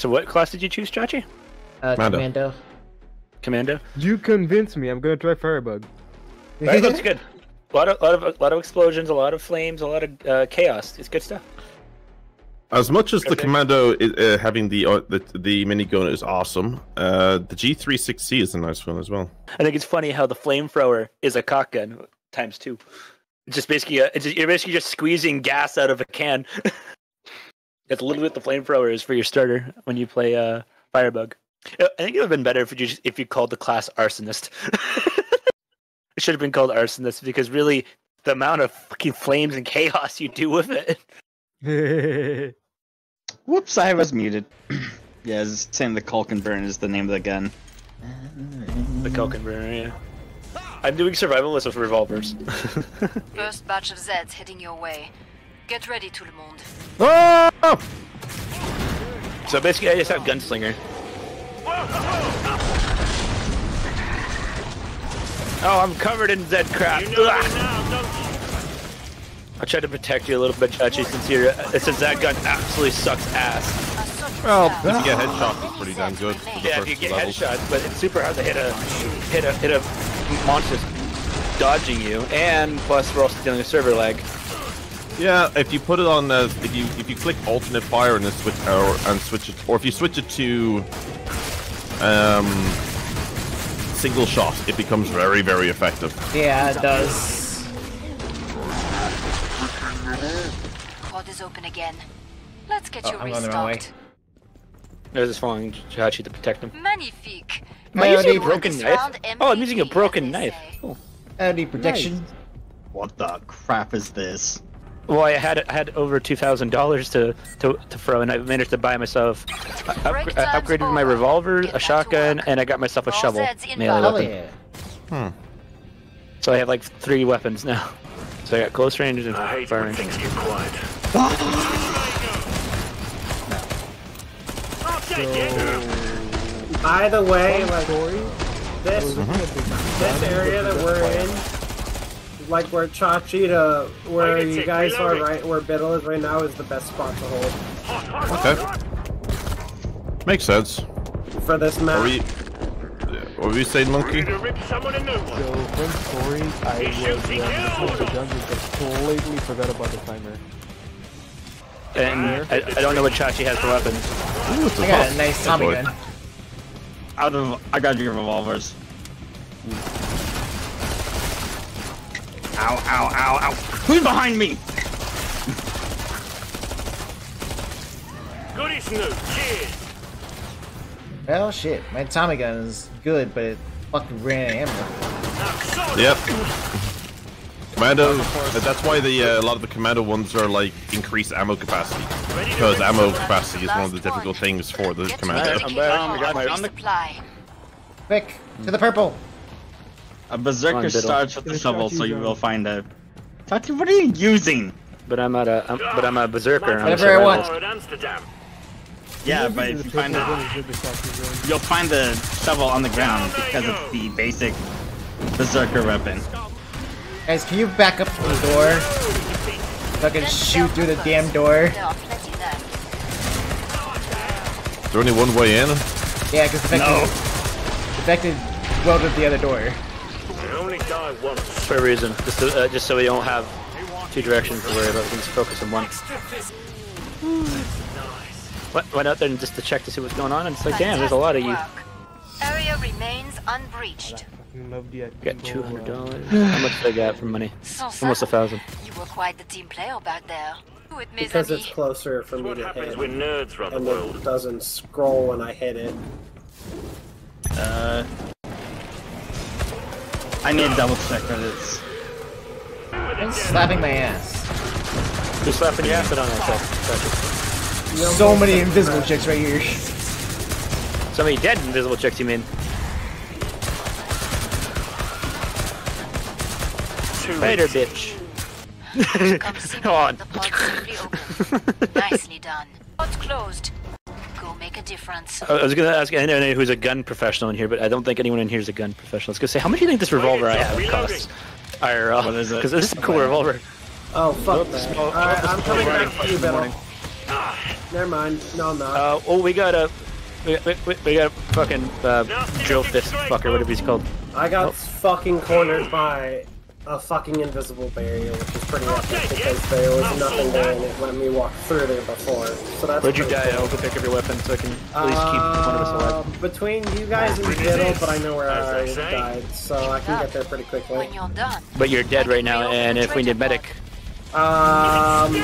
So what class did you choose, Chachi? Uh, Commando. commando. Commando. You convinced me. I'm gonna try Firebug. That looks good. A lot of, lot of, lot of explosions, a lot of flames, a lot of uh, chaos. It's good stuff. As much as the commando i- uh, having the, uh, the the minigun is awesome, uh, the G36C is a nice one as well. I think it's funny how the flamethrower is a cock gun times two. It's just basically a, it's just, you're basically just squeezing gas out of a can. That's literally what the flamethrower is for your starter when you play uh, Firebug. Uh, I think it would have been better if you just, if you called the class arsonist. it should have been called arsonist because really the amount of fucking flames and chaos you do with it. Whoops, I was muted. yeah, it's saying the Culkin burn is the name of the gun. The Culkin burner, yeah. I'm doing survivalist with revolvers. First batch of Zeds heading your way. Get ready, tout le monde. Oh! so basically, I just have gunslinger. Oh, I'm covered in Zed crap. I tried to protect you a little bit, Chachi, since you're uh, since that gun absolutely sucks ass. Well, if you get headshots, it's pretty damn good. for the Yeah, if you get level. headshots, but it's super hard to hit a hit a hit a monster dodging you, and plus we're also dealing with server lag. Yeah, if you put it on, uh, if you if you click alternate fire and then switch or and switch it, or if you switch it to um single shot, it becomes very very effective. Yeah, it does. Pod is open again. Let's get Oh, you I'm going the wrong way. restocked. I was just following Chachi to protect him. Magnifique. Am I using a broken knife? Oh, I'm using a broken knife. say. Cool. Howdy, protection. What the crap is this? Well, I had I had over two thousand dollars to to to throw, and I managed to buy myself. Uh, I, Break I time's upgraded my over. revolver, Get a shotgun, and I got myself a All shovel. Melee weapon. yeah. Hmm. So I have like three weapons now. So I got close range and I hate far when range. things get quiet. By the way, like Story. this mm-hmm. this area that we're in, like where Chachita, where you it's guys are right, where Biddle is right now, is the best spot to hold Hot, hot, hot, Okay. hot. Makes sense. for this What map. were you, what were you saying, monkey? Ready to rip someone a new one. So from story, I was shooting um, the dungeon, but completely forgot about the timer. And I, I don't know what Chachi has for weapons. Ooh, it's a I got a nice Tommy gun. Out of I got your revolvers. Ow, ow, ow, ow. Who's behind me? Goody Snoop, cheers. Well, shit. My Tommy gun is good, but it fucking ran out of ammo. Yep. Commando. That's why the uh, a lot of the commando ones are like increased ammo capacity because ammo capacity is one of the difficult things for the Get commando. ready to I'm back. I got my- the on the- supply. Quick, to the purple. A berserker on, starts with the shovel, Chachi's so you will find a. Chachi, what are you using? But I'm at a I'm, but I'm a berserker. I'm a Whatever I want. survivalist. Or at Amsterdam. Yeah, but if you find purple the, one is good, the shotgun gun. you'll find the shovel on the ground because it's the basic berserker weapon. Guys, can you back up to the door? So I can shoot through the damn door. There are plenty there. Is there only one way in? Yeah, because the No. Defected welded the other door. They only die once. For a reason, just to, uh, just so we don't have two directions to worry about. We can just focus on one. Went, went out there and just to check to see what's going on, and it's like, damn, there's a lot of you. Area remains unbreached. fucking Got two hundred dollars. How much did I get for money? Sans Almost a thousand. You were quite the team player back there. Do because it's closer for me What to happens hit, when nerds run the and world? it doesn't scroll when I hit it. Uh, I need to double check that it's. I'm slapping my ass. Who's slapping your ass on that stuff? So many invisible chicks right here. So many dead invisible chicks, you mean? Later, bitch. Come see me. Come on. The pod's simply open. Nicely done. Pod's closed. Go make a difference. I was gonna ask anyone who's a gun professional in here, but I don't think anyone in here is a gun professional. I was gonna say, how much do you think this revolver I have costs? IRL. What is it? Because this is a cool revolver. Oh fuck Nope, that! Alright, I'm coming back to you, morning. Biddle. Never mind. No, I'm not. Uh, oh, we got a. We, we, we- we got a fucking uh, drill fist fucker, whatever he's called. I got oh. fucking cornered by a fucking invisible barrier, which is pretty epic because there was nothing there and it let me walk through there before. So that's Where'd you pretty die? cool. I'll go pick up your weapon so I can at least keep one of us alive. Uh, Between you guys and Diddle, but I know where As I they say. died, so I can get there pretty quickly. When you're done, But you're dead right now, and if we need medic, Um,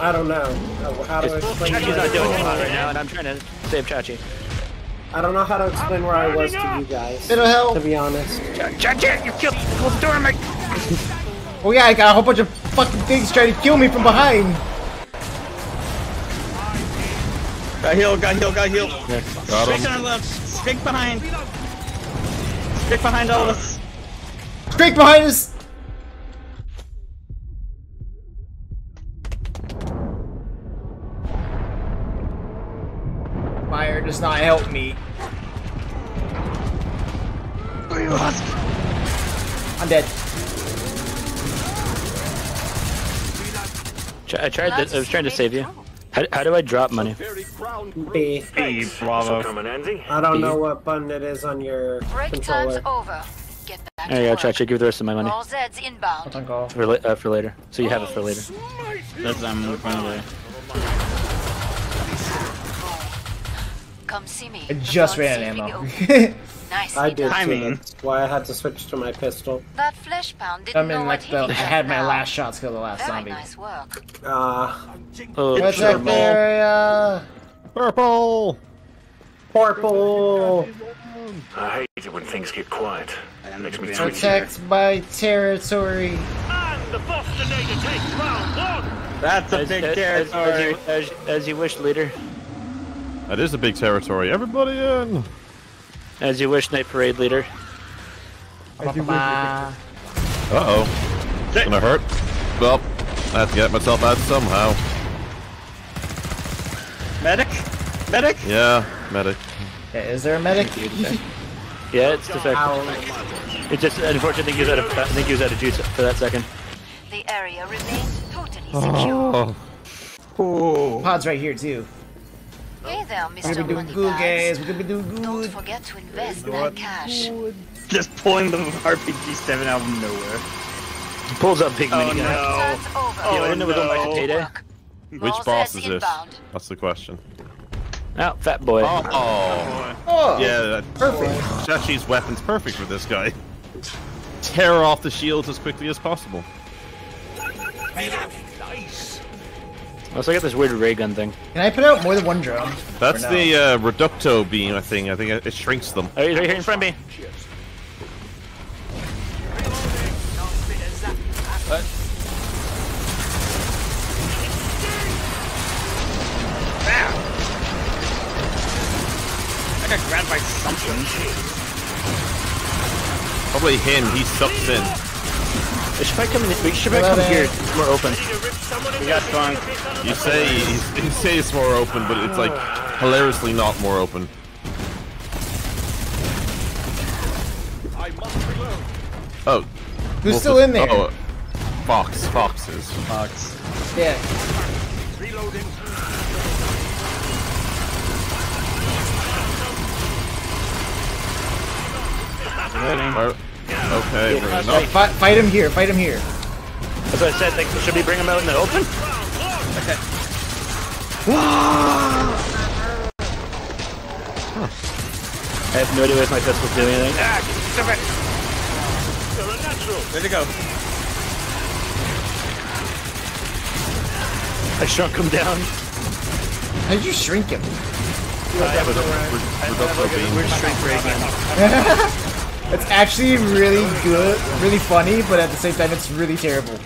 I don't know. Uh, How do I explain? Chachi's not doing was? a lot right now, and I'm trying to save Chachi. I don't know how to explain where I was to you guys. It'll help. To be honest. Chachi, you killed Close the door, mate. Oh yeah, I got a whole bunch of fucking things trying to kill me from behind. Got heal, got heal, got heal. Got Straight him. on left, straight behind. Straight behind all of us. Straight behind us. Fire does not help me. I'm dead. I tried. To, I was trying to save you. How, how do I drop money? B. Hey, This'll bravo. come in handy. I don't B. know what button it is on your break time's over. Get back There you go, work. Chachi. Give the rest of my money All Zeds inbound. For la- uh, for later, so you have it for later. That's I'm in front of there. Come see me. I just ran out of ammo. go. Nicely I did done. too. Timing. That's why I had to switch to my pistol. That flesh pound didn't I'm in like what the. I had my now. last shots kill the last Very zombie. nice work. Uh, Oh, What's sure. up, area? Purple. purple. I hate it when things get quiet. Makes me twitch. Protect my territory. And the Bostinator takes round one. That's a As, big as, as, territory. you, as, as you wish, leader. That is a big territory. Everybody in. As you wish, night parade leader. Uh oh. It's gonna hurt. Well, I have to get myself out somehow. Medic? Medic? Yeah, medic. Yeah, is there a medic? Yeah, it's defective. It just unfortunately he out of I think he was out of juice for that second. The area remains totally secure. Oh. Pod's right here too. Hey there, Mr. We're gonna be doing Moneybags. good, guys. We're gonna be doing Don't good. forget to invest that cash. Just pulling the RPG 7 out of nowhere. He pulls up big Oh mini gun. no. Turns over. Oh, yeah, I didn't know it was on my no. Which All boss is this? inbound. That's the question. Oh, fat boy. Oh. Oh, oh. Yeah, that, perfect. Chachi's weapon's perfect for this guy. Tear off the shields as quickly as possible. Also, I got this weird ray gun thing. Can I put out more than one drone? That's no? the uh, reducto beam, I think. I think it, it shrinks them. Oh, he's right here in front of me. What? I got grabbed by something. Probably him. He sucks in. We should probably come, in, we should probably come here. It's more open. We got drunk. You say you say it's more open, but it's like hilariously not more open. Oh, Who's Wolf still is- in there? Oh, Fox. Foxes. Fox. Yeah. Oh, Okay, fair Uh, fight, fight him here. Fight him here. That's what I said. Like, should we bring him out in the open? I have no idea if my pistol's doing anything. Ah, stop it. You're a natural. Where'd it go? I shrunk him down. How did you shrink him? I have a, I have Reducto like a beam. weird shrink ray gun. It's actually really good, really funny, but at the same time, it's really terrible.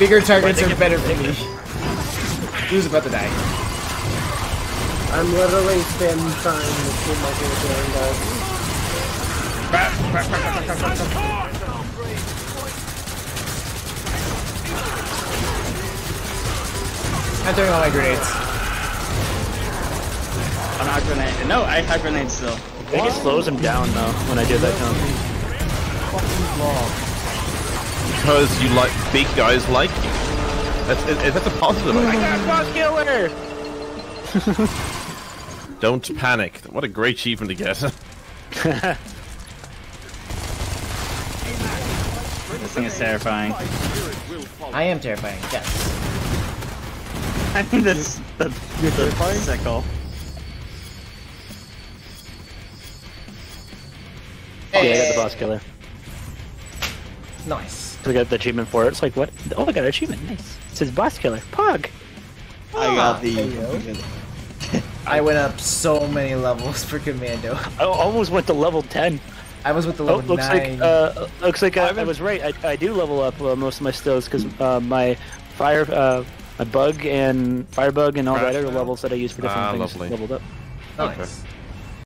Bigger targets are better for me. Who's about to die? I'm literally been trying to keep my game going, guys. I'm throwing all my grenades. I'm not grenade. No, I have grenades still. I think it slows him down though when I do that jump. Because you like big guys like you. That's, it, that's a positive. I got boss killer! Don't panic. What a great achievement to get. This thing is terrifying. I am terrifying. Yes. I mean, this the, You're the terrifying? sickle. Yeah, I got the boss killer. Nice. So I got the achievement for it. It's like, what? Oh, I got an achievement. Nice. It says boss killer. Pog. I got the. I went up so many levels for Commando. I almost went to level 10. I was with the Oh, level looks nine. like uh, looks like I, I was right. I, I do level up uh, most of my stills because uh, my fire, uh, my bug and firebug and all the Crash other now? levels that I use for different Ah, things lovely. leveled up. nice.